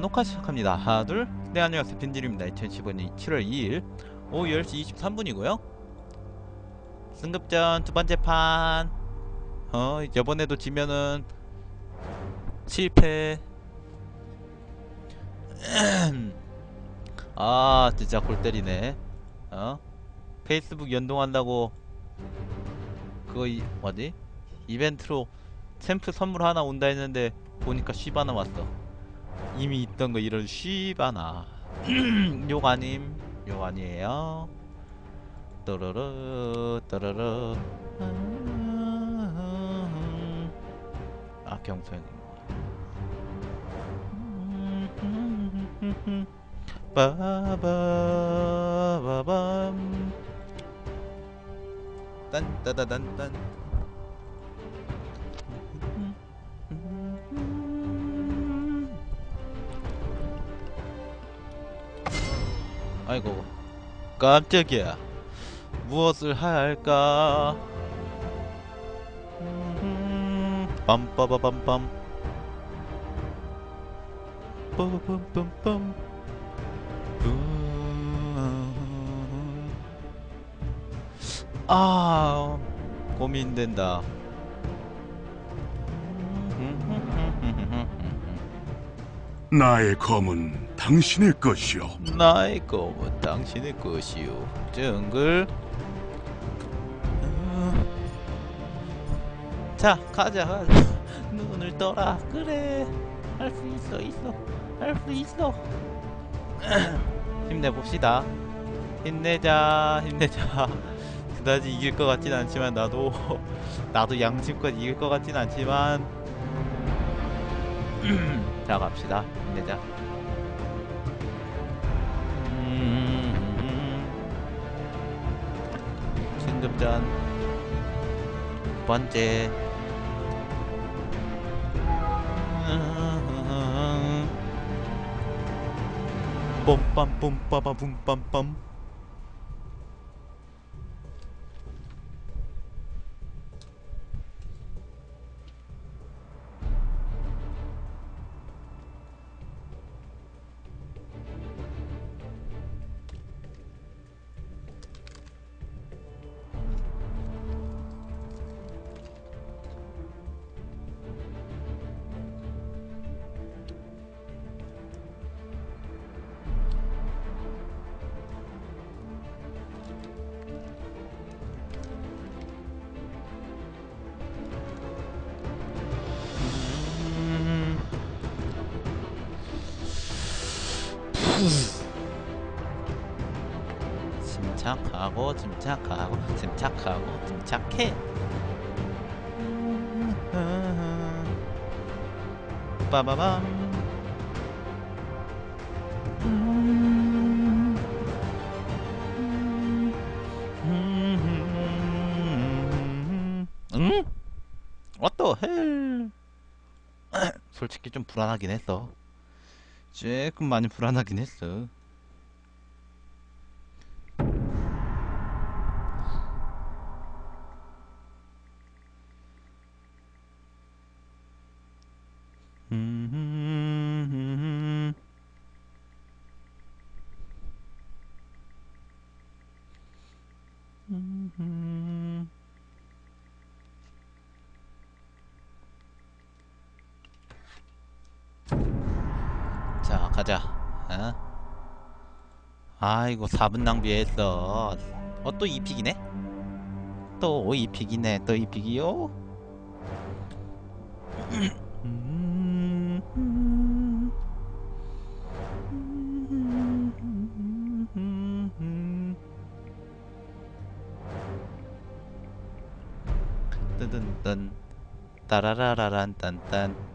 녹화 시작합니다. 하나 둘. 네 안녕하세요 빈딜입니다. 2015년 7월 2일 오후 10시 23분이고요. 승급전 두 번째 판. 어 이번에도 지면은 실패. 아 진짜 골 때리네. 어 페이스북 연동한다고 그거 이, 뭐지 이벤트로 샘플 선물 하나 온다 했는데 보니까 쉬바나 왔어. 이미 있던 거 이런 쉬바나. 욕 아님 욕 아니에요. 또르르 또르르. 아 경소연인 빠바바밤. 딴따다단딴 아이고 깜짝이야. 무엇을 할까? 빰빠바밤빰. 빰빰빰빰 아 고민된다 나의 검은 당신의 것이오. 나의 검은 당신의 것이요. 정글. 음. 자 가자. 눈을 떠라. 그래. 할 수 있어 있어. 할 수 있어. 힘내 봅시다. 힘내자 힘내자. 그다지 이길 것 같진 않지만 나도 나도 양심껏 이길 것 같진 않지만 자 갑시다 힘내자 음, 승급전 두 번째 뽐빰 뽐빠바 붐빰빰 침착하고 침착하고 침착하고 침착해. 빠바밤. 응? 어떠 헬 솔직히 좀 불안하긴 했어. 조금 많이 불안하긴 했어 음. 음. 자 가자 어? 아이고 4분 낭비했어 어또 2픽이네? 또 2픽이네 또 2픽이요? 뜬뜬뜬 따라라라란 딴딴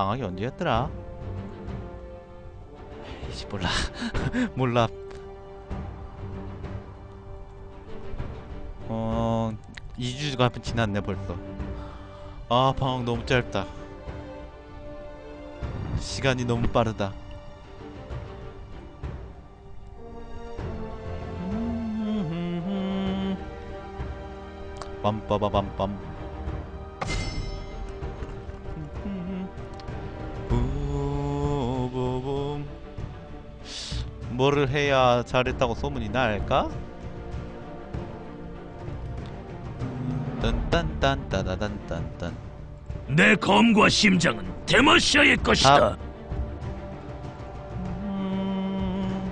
방학이 언제였더라? 에이씨 몰라. 몰라. 2주가 지났네 벌써. 아 방학 너무 짧다. 시간이 너무 빠르다. 빰빠바밤빰 뭐를 해야 잘했다고 소문이 날까? 딴딴딴따다단딴딴 내 검과 심장은 데마시아의 것이다. 아. 음.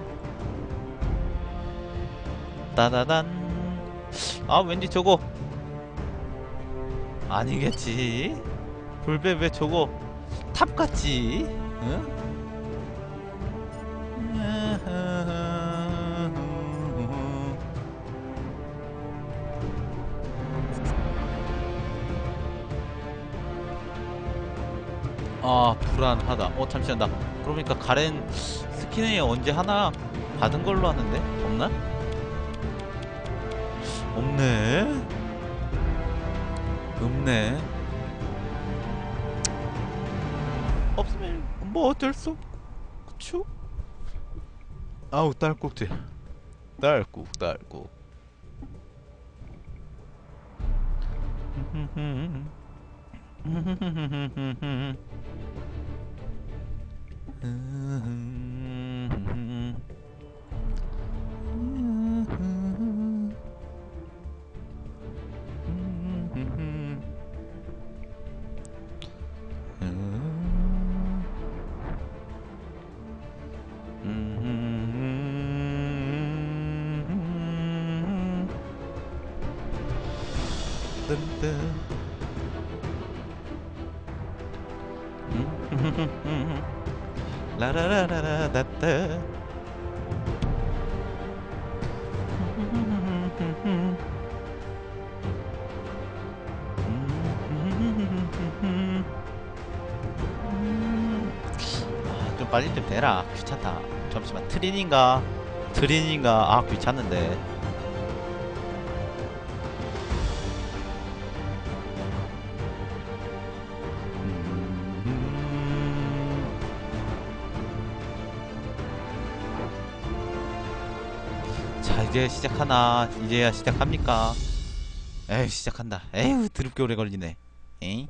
따다단 아 왠지 저거 아니겠지 볼베 왜 저거 탑 같지 응? 아 불안하다. 어 잠시만 나 그러니까 가렌 스킨에 언제 하나 받은 걸로 아는데? 없나? 없네. 없네. 없으면 뭐 어쩔 수 그쵸? 아우 딸꾹질. 딸꾹 딸꾹 뜬뜬 라라라라라따 아, 좀 빨리 좀 되라. 귀찮다. 잠시만 트린인가 트린인가. 아 귀찮은데 이제 시작하나? 이제야 시작합니까? 에휴 시작한다. 에휴 드럽게 오래 걸리네. 에이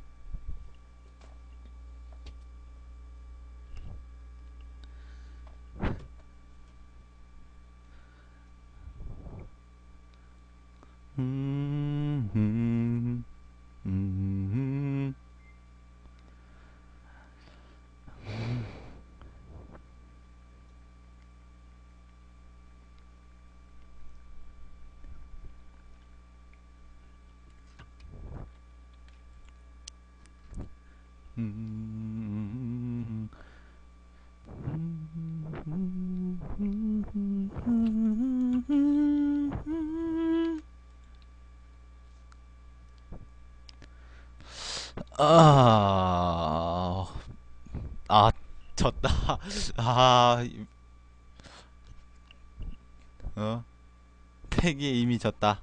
아, 아, 졌다. 아, 이- 어, 패기에 이미 졌다.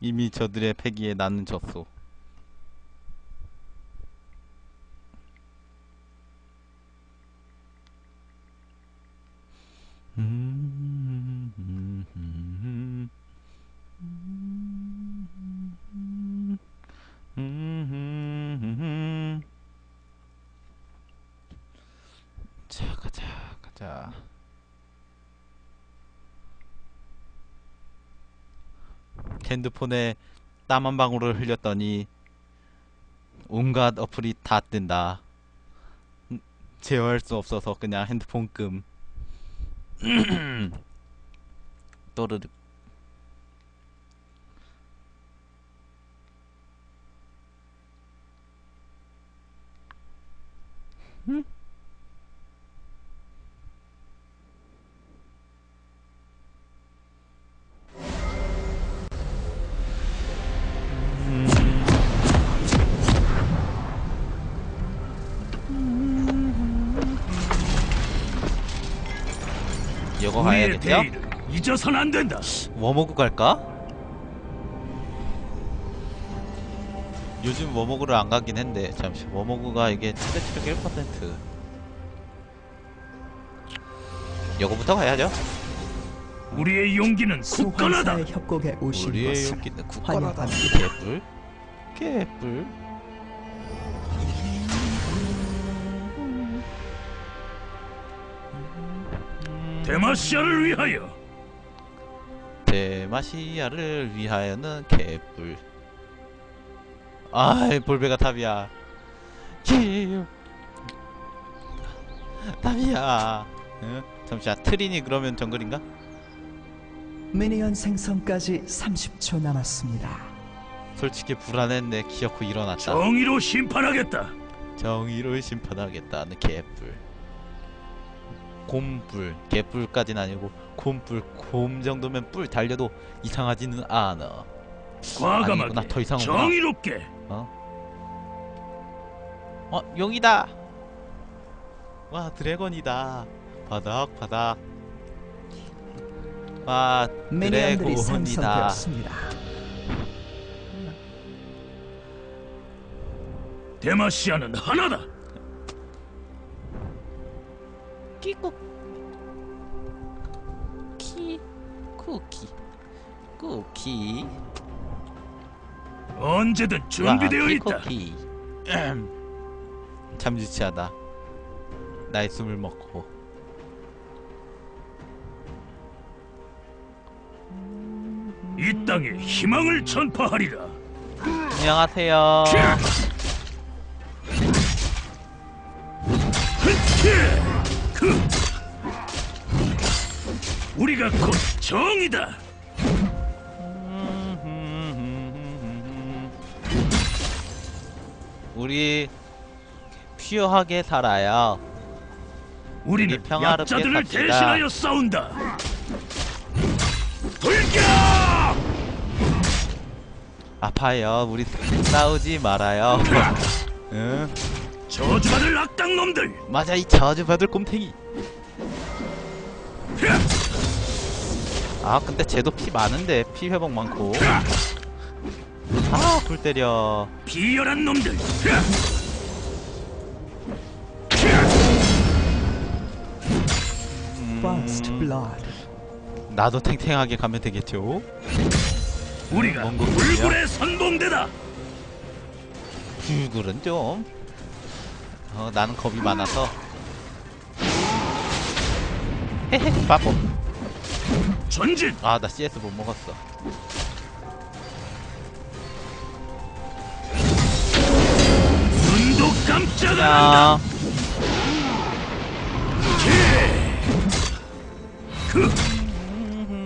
이미 저들의 패기에 나는 졌소. 자 가자 가자 핸드폰에 땀 한 방울을 흘렸더니 온갖 어플이 다 뜬다. 음, 제어할 수 없어서 그냥 핸드폰 끔 또르륵 먹어 가야겠고요. 잊어선 안 된다. 뭐 먹고 갈까? 요즘 뭐 워머그를 안 가긴 했는데 잠시 뭐 워머그가 이게 최대 체력 1% 요거부터 가야죠. 우리의 용기는 굳건하다. 우리의 용기는 굳건하다. 개뿔. 개뿔. 데마시아를 위하여 데마시아를 위하여는 개뿔 아이 볼베가 탑이야 키 탑이야 응? 잠시만 트린이 그러면 정글인가? minion 생성까지 30초 남았습니다. 솔직히 불안했네 기어코 일어났다 정의로 심판하겠다. 정의를 심판하겠다는 개뿔 곰뿔 개뿔까진 아니고 곰뿔 곰 정도면 뿔 달려도 이상하지는 않아. 아니구나, 과감하게 더 이상하구나. 정의롭게. 어? 용이다. 와 드래곤이다. 바닥 바닥. 와 드래곤이다. 데마시아는 하나다. 쿠키 언제든 준비되어 와, 있다. 키참 유치하다 나의 숨을 먹고 이 땅에 희망을 전파하리라. 안녕하세요! 그 우리가 곧 정이다. 우리 퓨어하게 살아요 우리는 우리 평화롭게 약자들을 삽시다. 대신하여 싸운다. 돌격! 아파요 우리 싸우지 말아요 응 저주받을 악당 놈들. 맞아 이 저주받을 꼼탱이 아 근데 쟤도 피 많은데 피 회복 많고 아 불 때려 비열한 놈들. Blood. 나도 탱탱하게 가면 되겠죠 우리가? 불굴의 선봉대다. 불굴은 좀 어, 나는 겁이 많아서 헤헤 바보 전진. 아 나 CS 못 먹었어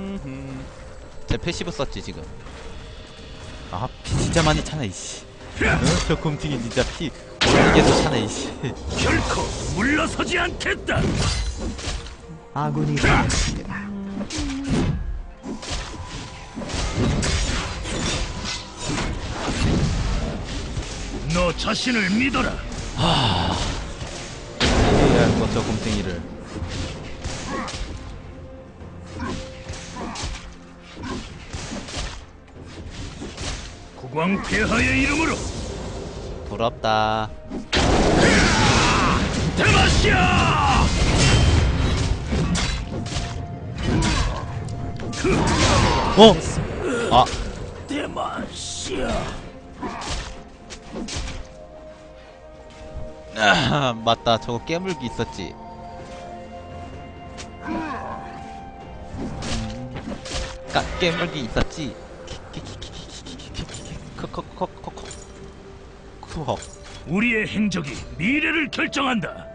야 그 쟤 passive 썼지 지금 아 피 진짜 많이 차네 이씨 어? 저 곰탱이 진짜 피 이게도 차네 이씨 결코 물러서지 않겠다. 아군이 당했습니다. 너 자신을 믿어라. 이해할 거저 곰탱이를 국왕 폐하의 이름으로 부럽다 대마시아! 어? 아 대마시아. 맞다 저거 깨물기 있었지 까 깨물기 있었지 쿠헉 우리의 행적이 미래를 결정한다.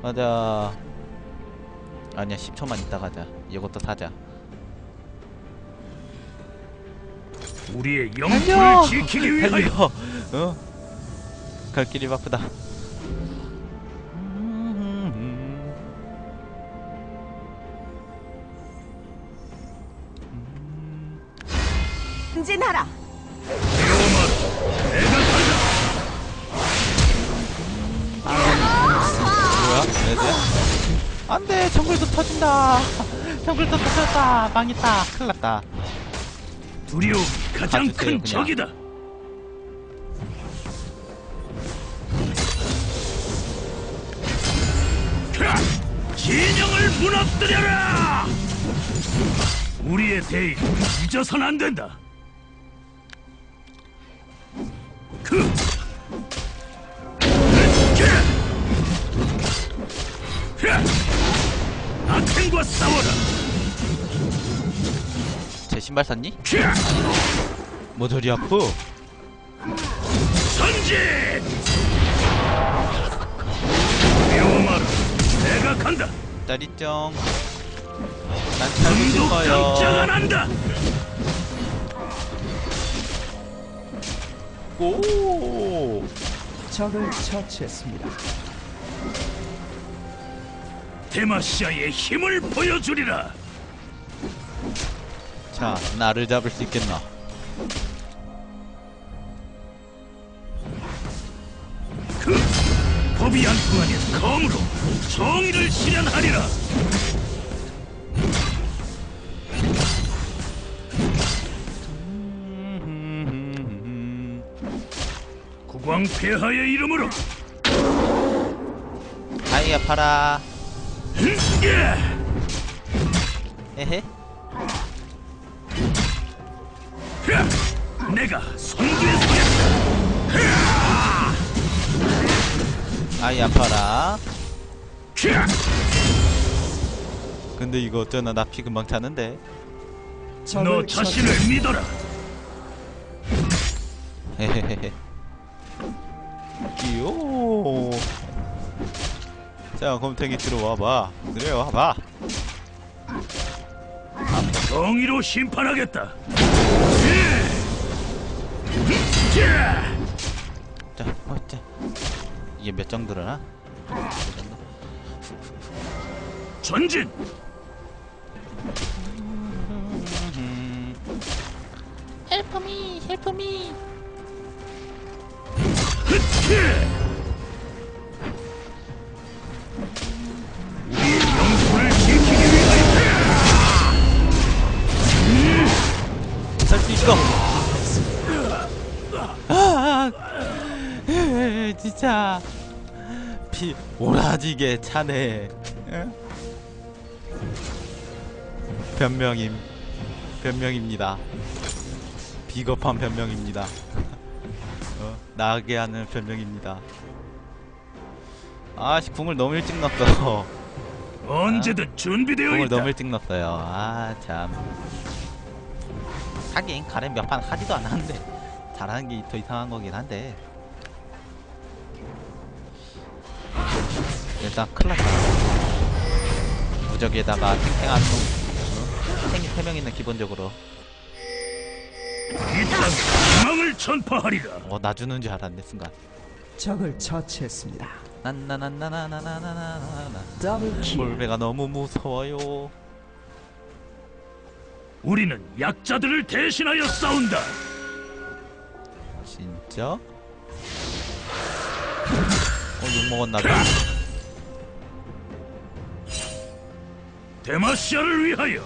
가자 아니야 10초만 있다 가자 이것도 사자 우리의! 영토를 지키기 위하여 달려 어? 갈 길이 바쁘다 전진하라. 배워마라. 내가 간다. 뭐야? 레드야? 안돼 정글도 터진다 정글도 터졌다 망했다 큰일 났다 두려움이 가장 큰 그냥. 적이다. 캬! 진영을 무너뜨려라! 우리의 대의를 잊어선 안 된다. 그 아켄과 싸워라. 제 신발 샀니? 캬! 뭐 저리 아프? 전진! 위험하라. 내가 간다. 짜리쩡 난잘 붙일 눈도 깜짝 안 거요 한다. 오 적을 처치했습니다. 데마시아의 힘을 보여주리라. 자, 나를 잡을 수 있겠나? 그 법이 안 통하는 검으로 정의를 실현하리라. 국왕 폐하의 이름으로 아이 아 파라. 예! 에헤. 내가 서겠다. 아이 아파라. 야! 근데 이거 어쩌나 나 피 금방 차는데. 너 자신을 믿어라. 헤헤헤헤. 자, 곰탱이 들어와봐. 그래, 와봐. 정의로 심판하겠다. 자, 어, 자. 이게 몇 정도려나? 전진. 헬프 미, 헬프 미. 진짜 피 오라지게 차네. 응? 변명임, 변명입니다. 비겁한 변명입니다. 어, 나게 하는 변명입니다. 아씨 궁을 너무 일찍 넣었어. 언제든 준비되어 궁을 있다. 너무 일찍 넣었어요. 아 참. 하긴 가렘 몇판 하지도 않았는데 잘하는 게 더 이상한 거긴 한데 일단 클라스 무적에다가 탱탱한 놈 어? 탱이 3명 있는 기본적으로 이 땅에 희망을 전파하리라. 어 놔주는 줄 알았네 순간 적을 처치했습니다. 난나난나나나나나나나 double kill. 볼배가 너무 무서워요 우리는 약자들을 대신하여 싸운다. 진짜? 어 욕먹었나 봐 데마시아를 위하여.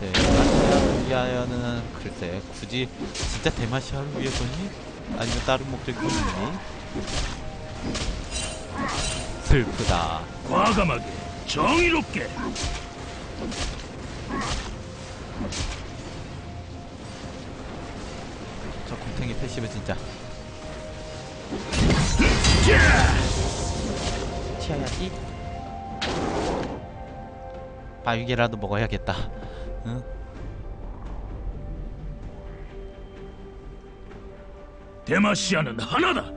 데마시아를 위하여는 글쎄 굳이 진짜 데마시아를 위해서니? 아니면 다른 목적이 있니? 슬프다. 과감하게 정의롭게. 저 곰탱이 passive 진짜. 튀어야지 바위개라도 먹어야겠다 응? 데마시아는 하나다.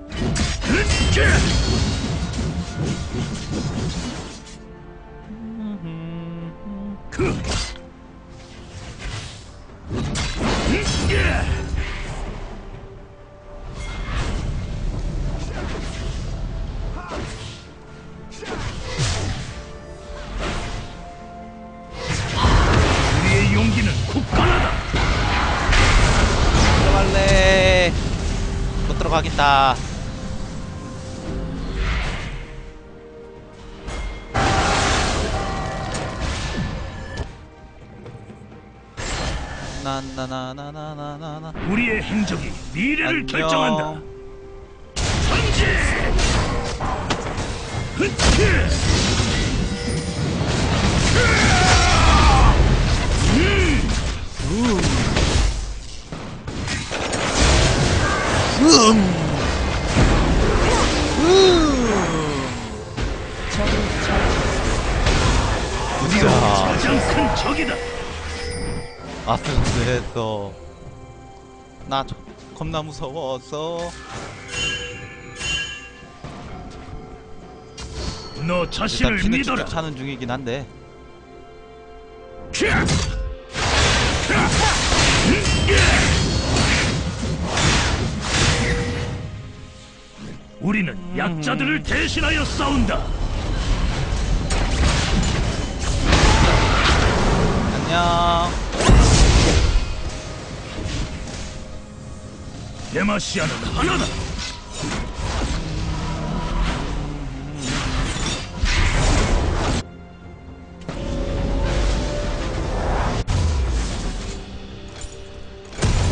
그 겁나 무서웠어 너 일단 자신을 피는 믿어라. 쭉쭉 차는 중이긴 한데 캬! 우리는 약자들을 대신하여 싸운다. 안녕 데마시아는 하나다.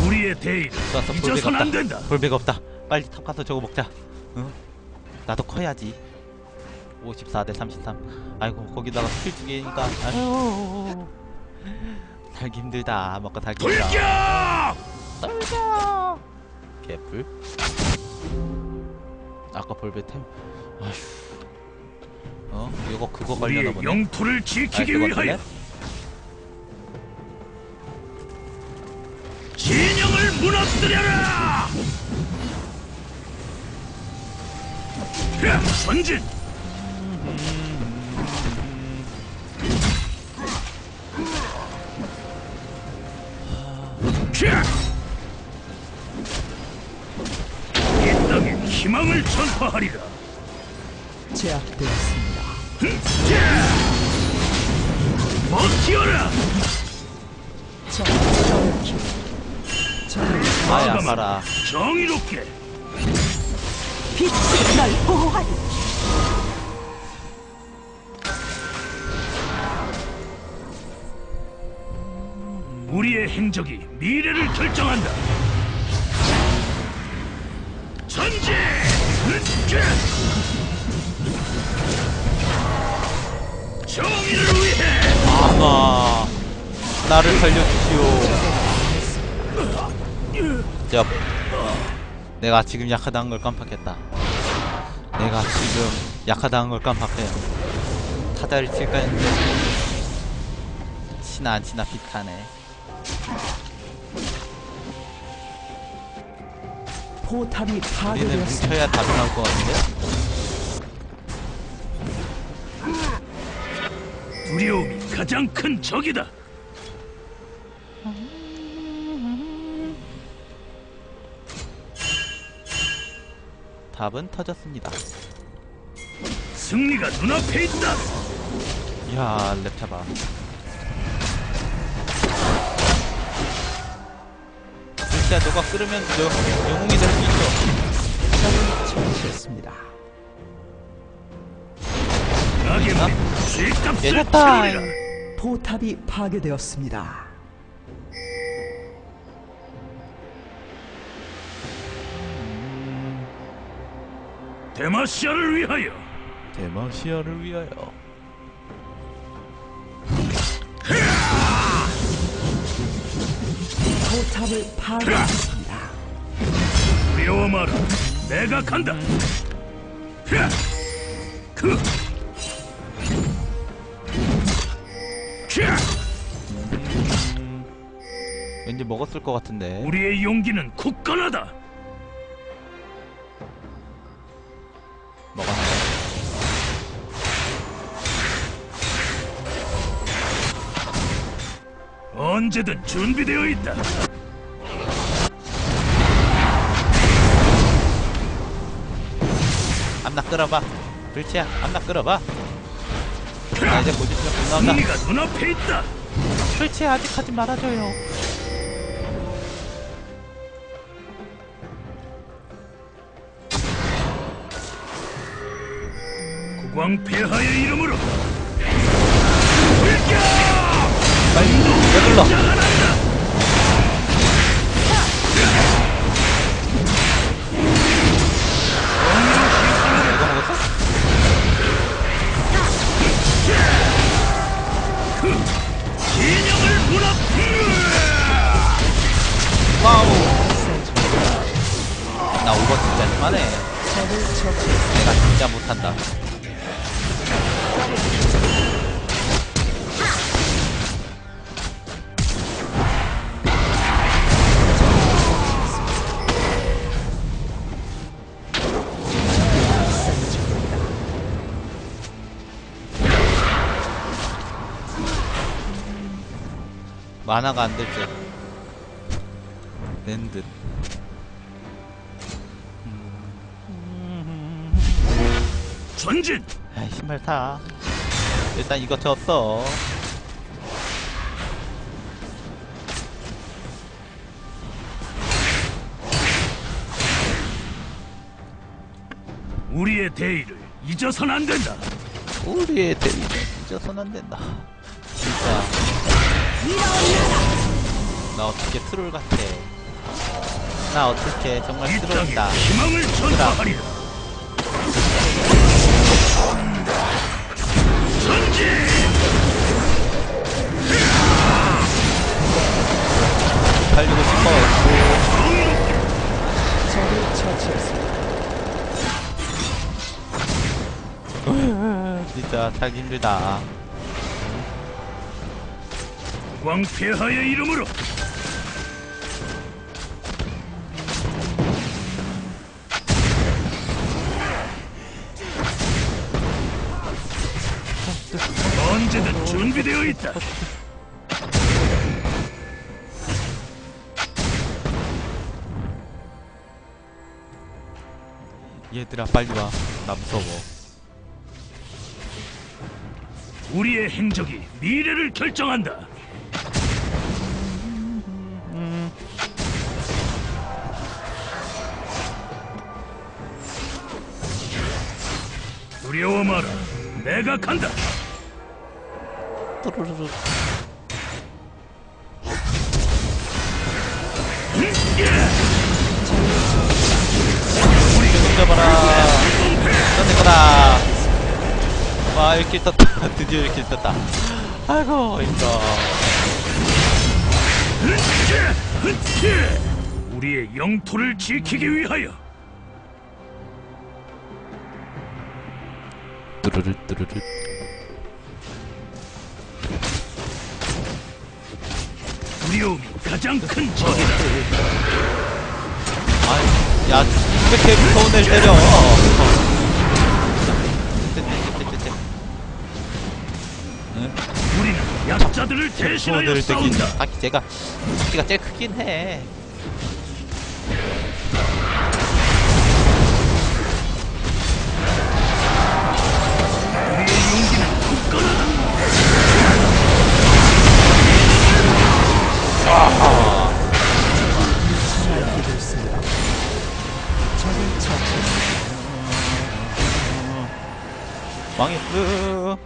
우리의 대의를 좋았어 볼배가 잊어선 안 없다 된다. 볼배가 없다. 빨리 top 가서 저거 먹자. 응? 나도 커야지. 54 대 33 아이고 거기다가 스킬 두 개니까. 아유. 살기 힘들다. 먹고 살기 힘들다. 돌격! 떨자 개뿔 아까 볼배템 아휴 어? 이거 그거 우리의 보네 영토를 지키기 그거 위하여? 진영을 무너뜨려라! 야, 전진! 야! 희망을 전파하리라. 제압되었습니다. 더블킬. 적을 아야 과감하고 봐라 정의롭게 빛이 널 보호하리. 우리의 행적이 미래를 결정한다. 아마 나를 살려주시오. 저 내가 지금 약하다는 걸 깜빡했다. 내가 지금 약하다는 걸 깜빡해. 타자를 칠까 했는데 치나 안 치나 비타네 포탑이 우리는 파괴되었습니다. 뭉쳐야 답이 나올 것 같은데 두려움이 가장 큰 적이다. 답은 터졌습니다 승리가 눈앞에 있다. 이야 랩 잡아 진짜 너가 끓으면 너 영웅이 될 수 있어 적을 처치했습니다. 깨졌다. 치르리라. 포탑이 파괴되었습니다. 데마시아를 위하여 데마시아를 위하여 포탑을 파괴했습니다. 두려워 마라. 내가 간다. 야! 그. 야! 왠지 먹었을 것 같은데 우리의 용기는 굳건하다. 언제든 준비되어 있다. 암낙 끌어봐 불치야 암낙 끌어봐 나 이제 곧 있으면 못 나온다 승리가 눈앞에 있다. 불치야 아직 하지 말아줘요 국왕 폐하의 이름으로 불격! 빨리 내불러 만화가 안될 듯. 낸 듯. 전진. 아이 신발 타. 일단 이거 졌어. 우리의 대의를 잊어선 안 된다. 우리의 대리는 잊어선 안 된다. 나 어떻게 트롤 같아. 나 어떻게 정말 트롤이다. 희망을 전파하리라. 살리고 싶어. 적을 처치했습니다. 진짜 살기 힘들다. 왕폐하의 이름으로 언제든 준비되어 있다. 얘들아 빨리 와. 나 무서워. 우리의 행적이 미래를 결정한다. 두려워 마라. 내가 간다. 또르르르. 죽여봐라. 던질 거다. 와, 이렇게 떴다. 드디어 이렇게 떴다. 아이고, 힘들어. 우리의 영토를 지키기 위하여 뚜루르 뚜루르. 두려움이 가장 큰 적이다. 아이, 야, 왜 이렇게 무서운 애를 때려? 우리는 약자들을 대신하여. 싸운다. 아기 제가, 키가 제일 크긴 해. 처치했습니다. 망했어.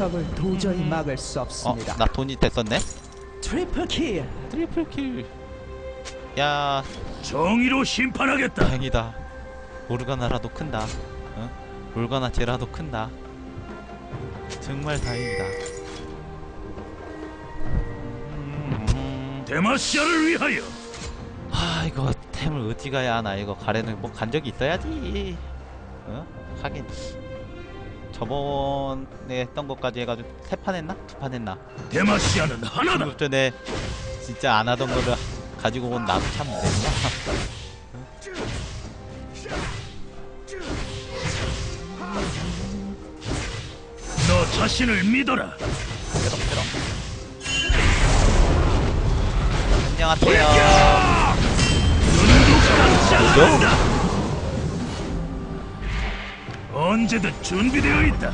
적을 도저히 막을 수 어, 없습니다. 나 돈이 됐었네? triple kill. triple kill. 야, 정의로 심판하겠다. 다행이다. 모르가나라도 큰다. 어? 모르가나 제라도 큰다. 정말 다행이다. 음, 데마시아를 위하여 아 이거 템을 어디 가야 하나 이거 가렌은 뭐 간 적이 있어야지. 어? 하긴 저번에 했던 것까지 해가지고 세 판 했나? 두 판 했나? 데마시아는 하나다. 중국 전에 진짜 안 하던 거를 가지고 온 나도 참 못했구나. 너 자신을 믿어라. 안녕하세요. 눈도 깜짝 안 뭐죠? 언제든 준비되어 있다.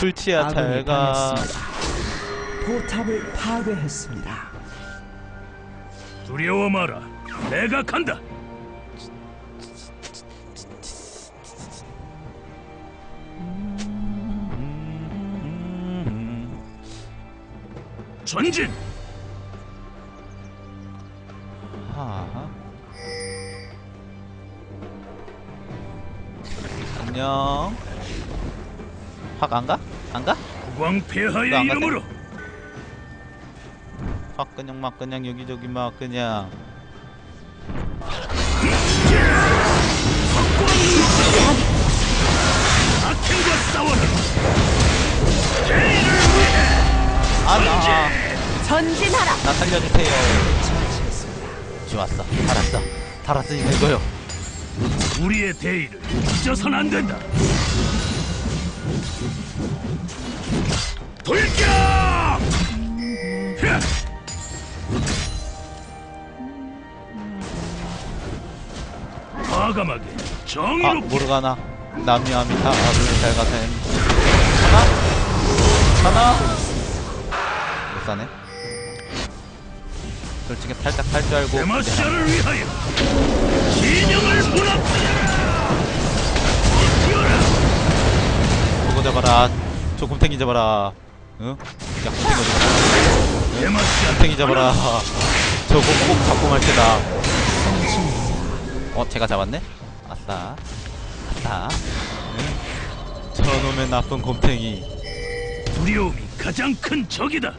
불치야 잘가. 포탑을 파괴했습니다. 두려워 마라. 내가 간다. 전진! 하하. 안녕. 확 안 가? 안 가? 국왕 폐하의 너안 갔대? 이름으로 확 그냥 막 그냥 여기저기 막 그냥. 악행과 싸워라. 아, 나, 전진하라. 나 살려주세요. 좋았어. 달았어. 달았으니까 이거요. 우리의 대의를 잊어선 안 된다. 돌격! 흐! 과감하게 아, 정의롭게 모르가나. 남미아미타 아들 잘 가셈. 하나? 하나? 못 사네. 솔직히 살짝 살줄 알고. 데마시아를 위하여 진영을 무너뜨려라! 저거 잡아라. 저 곰탱이 잡아라. 응? 야, 곰탱이? 데마시아 곰탱이 잡아라. 저거 꼭 잡고 말 테다. 어, 제가 잡았네? 아싸. 아싸. 응? 저놈의 나쁜 곰탱이. 두려움이 가장 큰 적이다.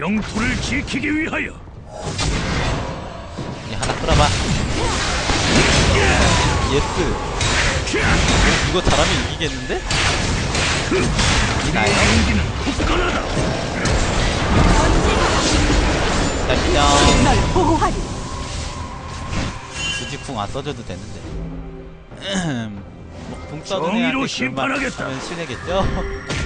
영토를 지키기 위하여 이 하나 끌어봐. yes. 이거 잘하면 이기겠는데? 굳건하다. 짤짱. 널 보호하리. 굳이 궁 안 써줘도 되는데. 뭐 궁 써도 정의로 심판하겠다. 하면 실례겠죠?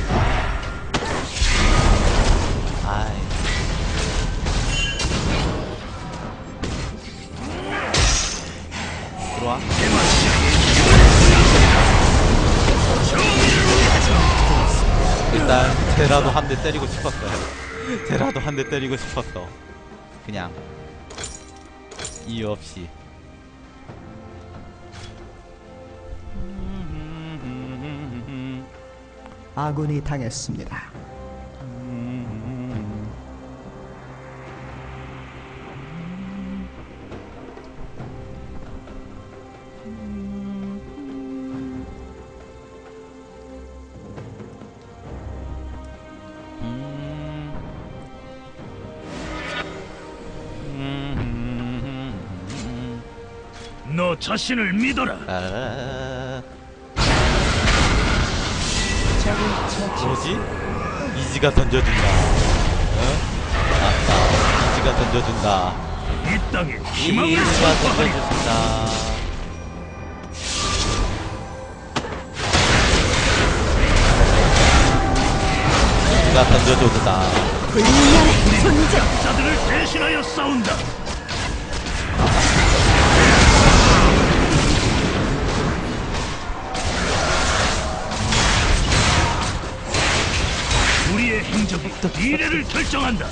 제라도 한 대 때리고 싶었어요. 제라도 한 대 때리고 싶었어. 그냥 이유 없이. 아군이 당했습니다. 너 자신을 믿어라. 아. 뭐지? 이지가 던져준다. 어? 아싸, 이지가 던져준다. 이 땅에 희망을 이지가. 던져준다. 이지가 던져준다. 불멸의 존재. 자들을 대신하여 싸운다. 미래를 결정한다.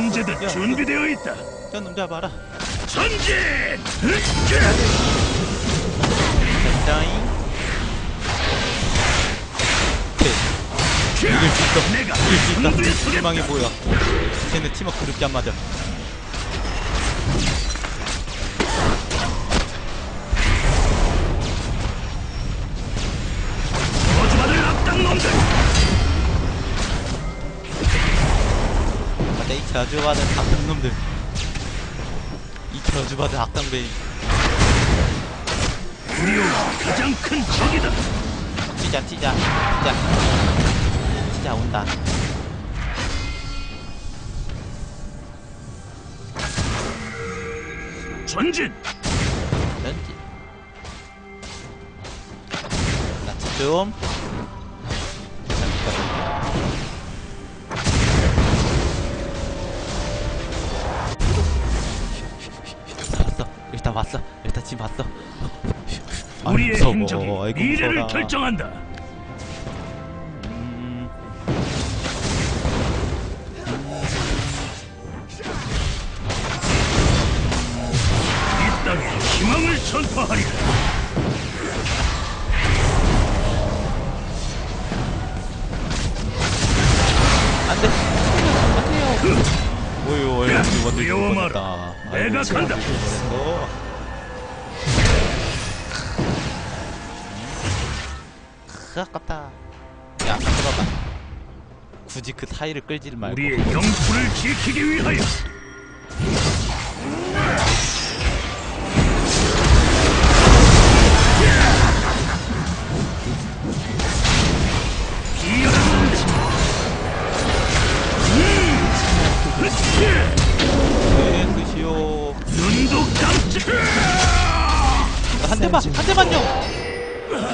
언제든 준비되어 있다. 저놈 잡아라. 전진! 짜잉. 오케이. 이길 수 있어. 이길 수 있다. 희망이. 보여. 쟤네 팀워크 그렇게 안 맞아. 맞아, 이 자주받은 나쁜 놈들. 이 저주받은 악당배인 두려움이 가장 큰 적이다. 튀자 튀자 튀자 튀자 온다 전진. 런지 나집 왔어 일단 지금 왔어 아이고, 우리의 무서워. 행적이 아이고, 미래를 무서워라. 결정한다. 음, 이 땅에 희망을 전파하리라. 안돼 오유 오유 원딜 두려워 죽을 마라. 뻔했다 내가 아이고, 간다. 뻔했어. 크, 아깝다. 야 들어봐 굳이 그 사이를 끌지를 말고. 우리의 영토를 지키기 위하여. 네 드시오. 눈도 깜짝. 한 대만 한 대만요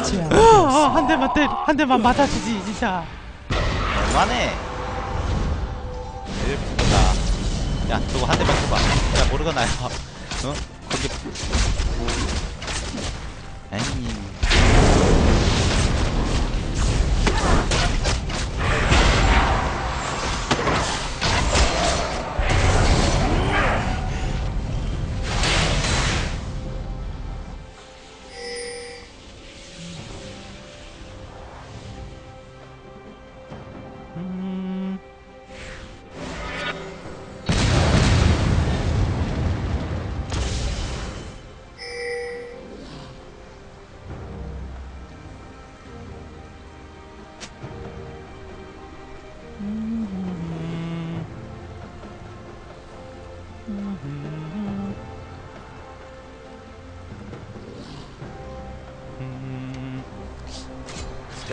제압되었습니다. 아, 한 대만 때 한 대만 맞아주지 진짜. 너무하네 일프다. 야 저거 한 대만 줘봐. 야 모르가나요. 어? 거기. 에이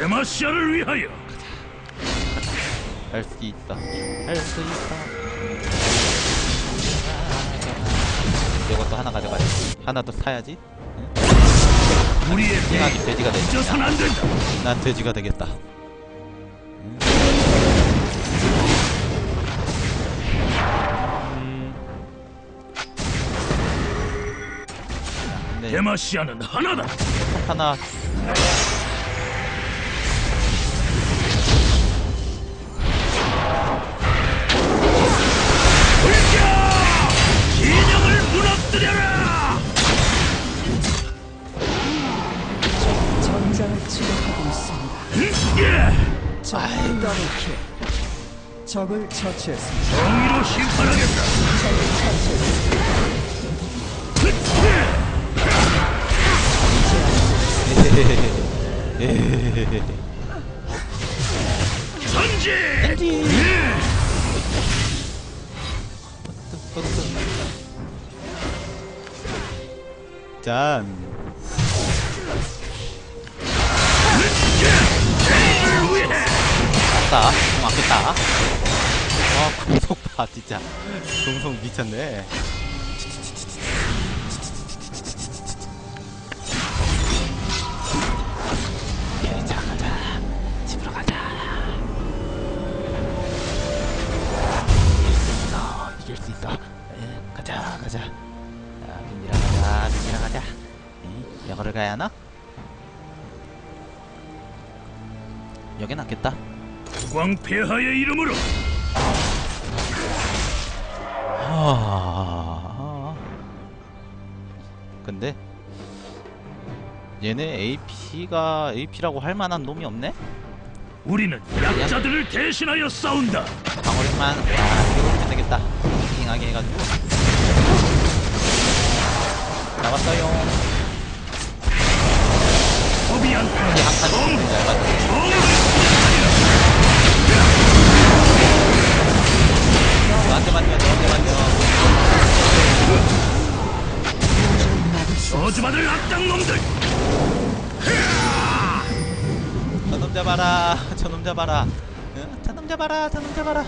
데마시아를 위하여. 할 수 있다. 할 수 있다. 이것도 하나 가져가야지. 하나 더 사야지. 우리의 생각이 대의를 돼지가 되겠다. 잊어선 안 된다. 난 돼지가 되겠다. 음. 네, 데마시아는 하나다. 하나 적을 처치했습니다. 정의로 심판하겠다. 적을 처치했습니다. 전진! 짠. 아싸, 공 아꼈다. 와, 공속 봐, 진짜. 공속 미쳤네. 예, 있어. 예, 가자, 가자. 자, 민지랑 가자, 민지랑 가자. 예, 여거를 가야 하나? 여긴 낫겠다. 광폐하의 이름으로 하... 근데 얘네 AP가 AP라고 할 만한 놈이 없네? 우리는 약자들을 대신하여 싸운다. 방어력만 와 이거 되겠다. 킹하게 해가지고. 나왔어요. 소비한 잘맞 받을 악당놈들! 저놈 잡아라 저놈 잡아라 응? 저놈 잡아라 저놈 잡아라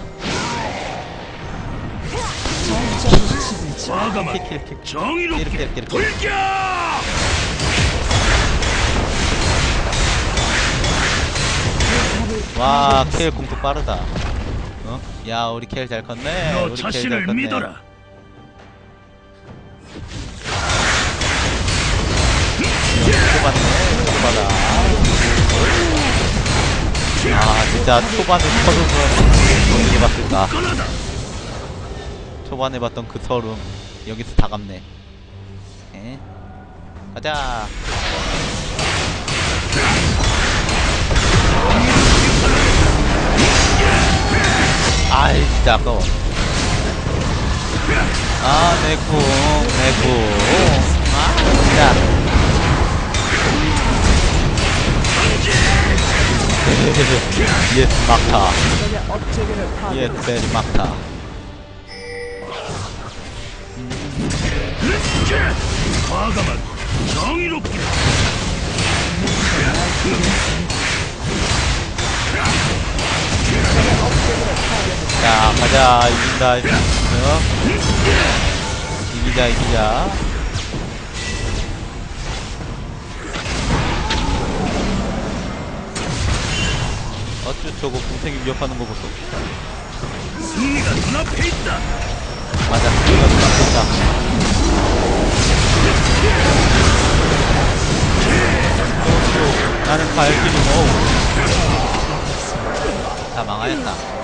정의롭게 이렇게 이렇게 이렇게 돌격! 와 케일 공격 빠르다 어? 야 우리 케일 잘 컸네 너 우리 케일 잘 자신을 컸네 믿어라 초반에 초반다. 아, 진짜 초반에 서름은 어떻게 봤을까? 초반에 봤던 그 서름 여기서 다 갚네. 에? 가자. 아이 진짜 아까워. 아, 내 궁, 내 궁. 아, 진짜. 예스 막타. 적의 업체계를 예스 파괴했습니다. 베리 막타. 과감하게 정의롭게 자, 가자. 이긴다. 어? 이기자, 이기자. 어쭈 저거 공생이 위협하는 거 보소. 승리가 눈앞에 있다. 맞아, 이거 맞다. 나는 갈 길이 뭐. 다 망하였다.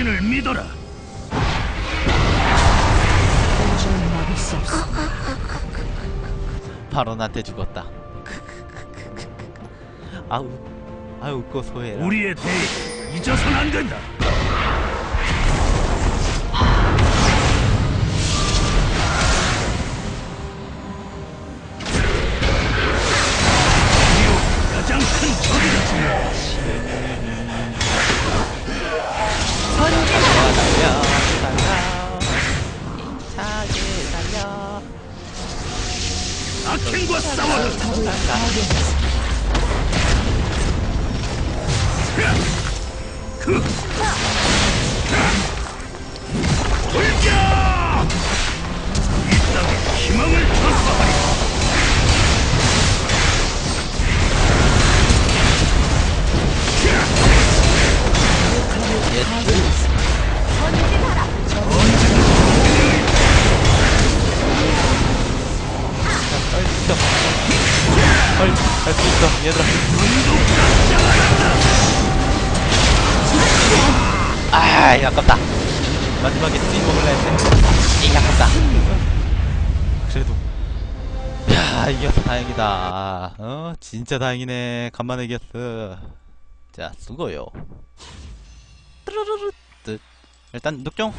자신을 믿어라. 도저히 막을 수. 바로 나한테 죽었다 아우 아우 고소해라 우리의 대의 잊어선 안 된다. 아 아깝다. 마지막에 steal 먹을라 했는데 이 아깝다. 그래도. 야 이겨서 다행이다. 어 진짜 다행이네. 간만에 이겼어. 자 수고요. 뚜루루루. 뜻 일단 늑종